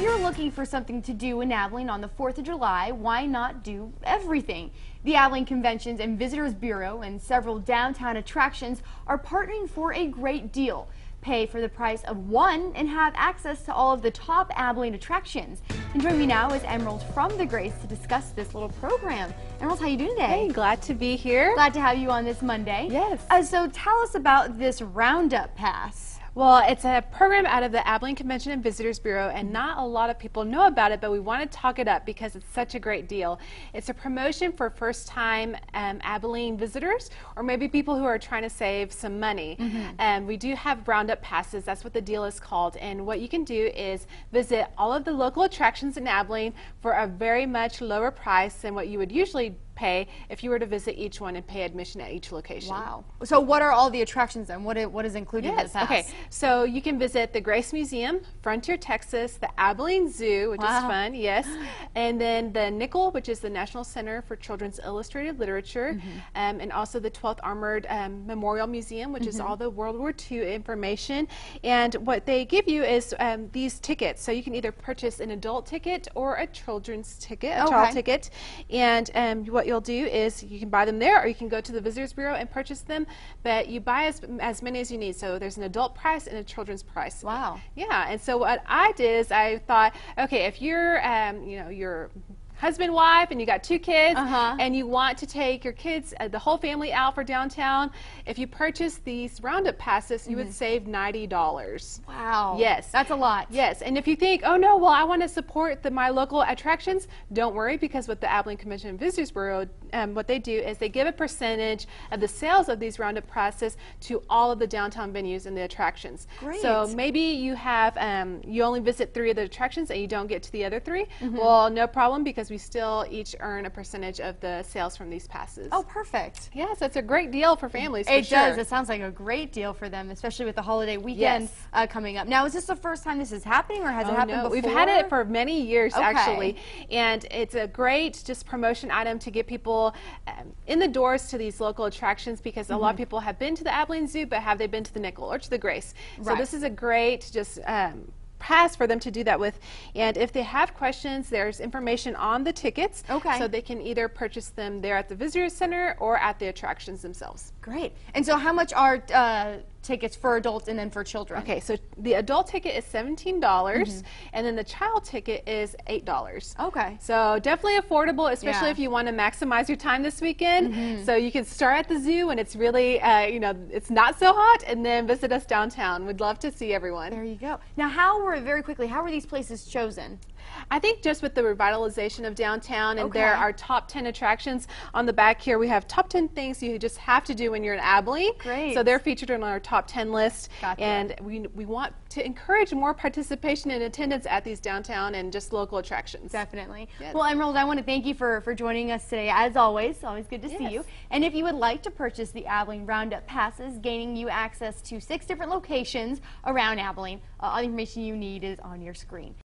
you're looking for something to do in Abilene on the 4th of July, why not do everything? The Abilene Conventions and Visitors Bureau and several downtown attractions are partnering for a great deal. Pay for the price of one and have access to all of the top Abilene attractions. And join me now is Emerald from the Grace to discuss this little program. Emerald, how are you doing today? Hey, glad to be here. Glad to have you on this Monday. Yes. Uh, so tell us about this Roundup Pass. Well, it's a program out of the Abilene Convention and Visitors Bureau, and not a lot of people know about it, but we want to talk it up because it's such a great deal. It's a promotion for first time um, Abilene visitors, or maybe people who are trying to save some money. And mm -hmm. um, we do have Roundup passes, that's what the deal is called. And what you can do is visit all of the local attractions in Abilene for a very much lower price than what you would usually pay if you were to visit each one and pay admission at each location. Wow. So what are all the attractions then? What is, what is included yes. in this pass? Okay, so you can visit the Grace Museum, Frontier Texas, the Abilene Zoo, which wow. is fun, yes, and then the Nickel, which is the National Center for Children's Illustrated Literature, mm -hmm. um, and also the 12th Armored um, Memorial Museum, which mm -hmm. is mm-hmm. all the World War II information. And what they give you is um, these tickets. So you can either purchase an adult ticket or a children's ticket, a okay. child ticket. And um, what you'll do is you can buy them there or you can go to the Visitors Bureau and purchase them, but you buy as, as many as you need. So there's an adult price and a children's price. Wow. Yeah, and so what I did is I thought, okay, if you're, um, you know, you're husband, wife, and you got two kids, uh-huh. and you want to take your kids, uh, the whole family out for downtown, if you purchase these Roundup passes, you mm-hmm. would save $90. Wow. Yes. That's a lot. Yes. And if you think, oh no, well, I want to support the, my local attractions, don't worry because what the Abilene Convention and Visitors Bureau, um, what they do is they give a percentage of the sales of these Roundup passes to all of the downtown venues and the attractions. Great. So maybe you have, um, you only visit three of the attractions and you don't get to the other 3 mm-hmm. Well, no problem because we still each earn a percentage of the sales from these passes. Oh, perfect. Yes, it's a great deal for families. It for does. It sounds like a great deal for them, especially with the holiday weekend yes. uh, coming up. Now, is this the first time this is happening, or has oh, it happened no. before? We've had it for many years, okay. actually, and it's a great just promotion item to get people um, in the doors to these local attractions because mm -hmm. a lot of mm-hmm. people have been to the Abilene Zoo, but have they been to the Nickel or to the Grace? Right. So this is a great just um, pass for them to do that with. And if they have questions, there's information on the tickets. Okay. So they can either purchase them there at the visitor center or at the attractions themselves. Great. And so how much are uh, tickets for adults and then for children? Okay, so the adult ticket is $17 mm -hmm. and then the child ticket is $8. Okay. So definitely affordable, especially yeah. if you want to maximize your time this weekend. Mm -hmm. So you can start at the zoo when it's really, uh, you know, it's not so hot and then visit us downtown. We'd love to see everyone. There you go. Now, how were, very quickly, how were these places chosen? I think just with the revitalization of downtown and okay. there are top 10 attractions on the back here. We have top 10 things you just have to do when you're in Abilene. Great. So they're featured in our top 10 list. Gotcha. And we, we want to encourage more participation and attendance at these downtown and just local attractions. Definitely. Yes. Well, Emerald, I want to thank you for, for joining us today. As always, always good to yes. see you. And if you would like to purchase the Abilene Roundup passes, gaining you access to six different locations around Abilene, uh, all the information you need is on your screen.